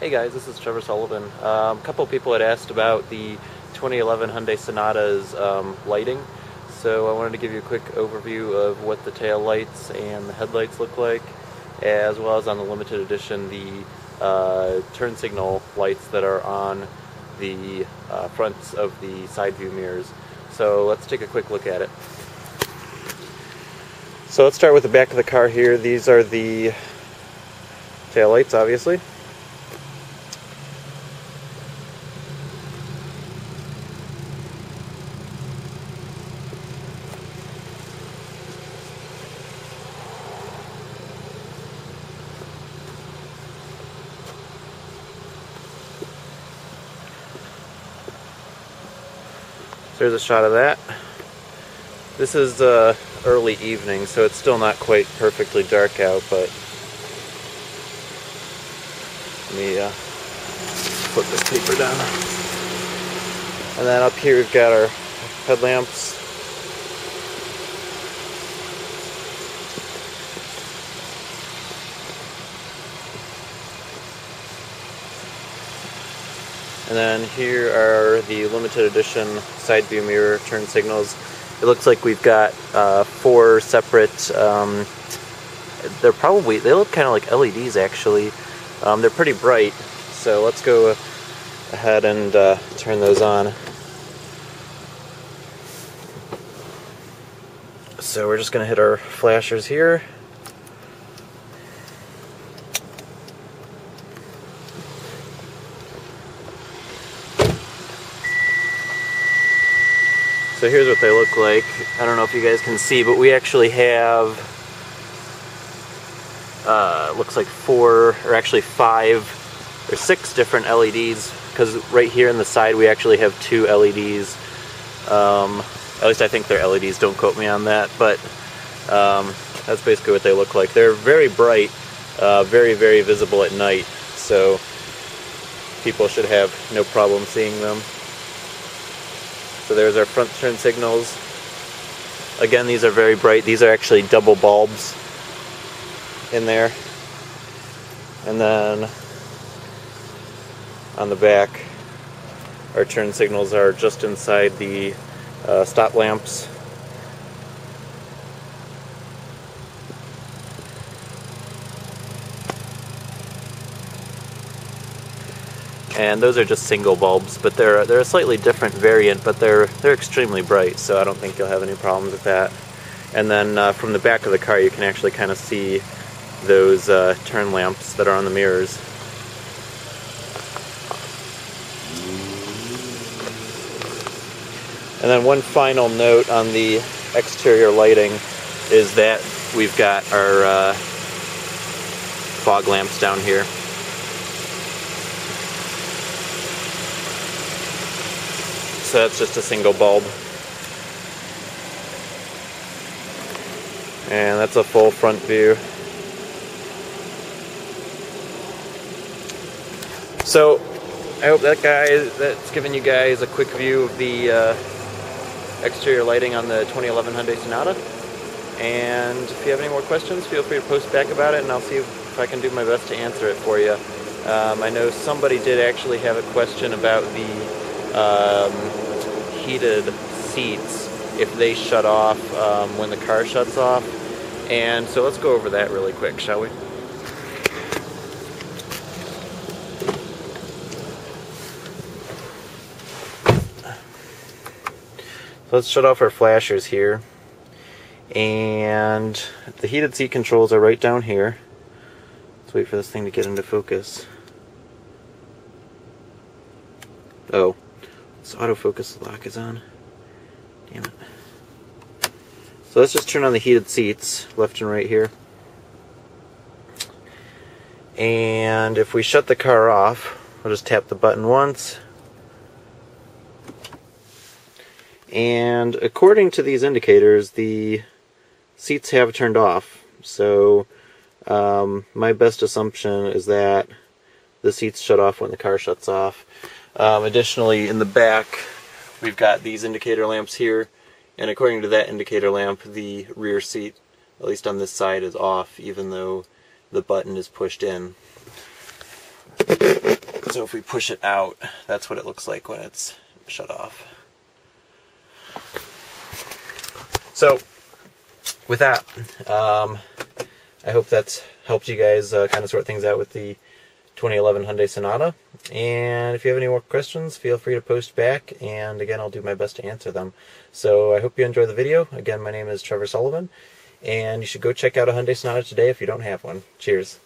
Hey guys, this is Trevor Sullivan. Um, a couple people had asked about the 2011 Hyundai Sonata's um, lighting, so I wanted to give you a quick overview of what the tail lights and the headlights look like, as well as on the limited edition the uh, turn signal lights that are on the uh, fronts of the side view mirrors. So let's take a quick look at it. So let's start with the back of the car here. These are the tail lights, obviously. There's a shot of that. This is uh, early evening, so it's still not quite perfectly dark out, but let me uh, put this paper down. And then up here we've got our headlamps. And then here are the limited edition side view mirror turn signals. It looks like we've got uh, four separate, um, they're probably, they look kind of like LEDs actually. Um, they're pretty bright, so let's go ahead and uh, turn those on. So we're just going to hit our flashers here. So here's what they look like. I don't know if you guys can see, but we actually have, uh, looks like four, or actually five, or six different LEDs, because right here in the side we actually have two LEDs. Um, at least I think they're LEDs, don't quote me on that, but um, that's basically what they look like. They're very bright, uh, very, very visible at night, so people should have no problem seeing them. So there's our front turn signals. Again, these are very bright. These are actually double bulbs in there. And then on the back, our turn signals are just inside the uh, stop lamps and those are just single bulbs, but they're they're a slightly different variant, but they're they're extremely bright, so I don't think you'll have any problems with that. And then uh, from the back of the car, you can actually kind of see those uh, turn lamps that are on the mirrors. And then one final note on the exterior lighting is that we've got our uh, fog lamps down here. So that's just a single bulb. And that's a full front view. So, I hope that guy that's given you guys a quick view of the uh, exterior lighting on the 2011 Hyundai Sonata. And if you have any more questions, feel free to post back about it, and I'll see if I can do my best to answer it for you. Um, I know somebody did actually have a question about the um, heated seats if they shut off um, when the car shuts off. And so let's go over that really quick, shall we? Let's shut off our flashers here. And the heated seat controls are right down here. Let's wait for this thing to get into focus. Oh, so autofocus lock is on. Damn it. So let's just turn on the heated seats, left and right here. And if we shut the car off, we'll just tap the button once. And according to these indicators, the seats have turned off. So um, my best assumption is that the seats shut off when the car shuts off. Um, additionally, in the back, we've got these indicator lamps here, and according to that indicator lamp, the rear seat, at least on this side, is off, even though the button is pushed in. So if we push it out, that's what it looks like when it's shut off. So with that, um, I hope that's helped you guys uh, kind of sort things out with the 2011 Hyundai Sonata. And if you have any more questions, feel free to post back. And again, I'll do my best to answer them. So I hope you enjoy the video. Again, my name is Trevor Sullivan. And you should go check out a Hyundai Sonata today if you don't have one. Cheers.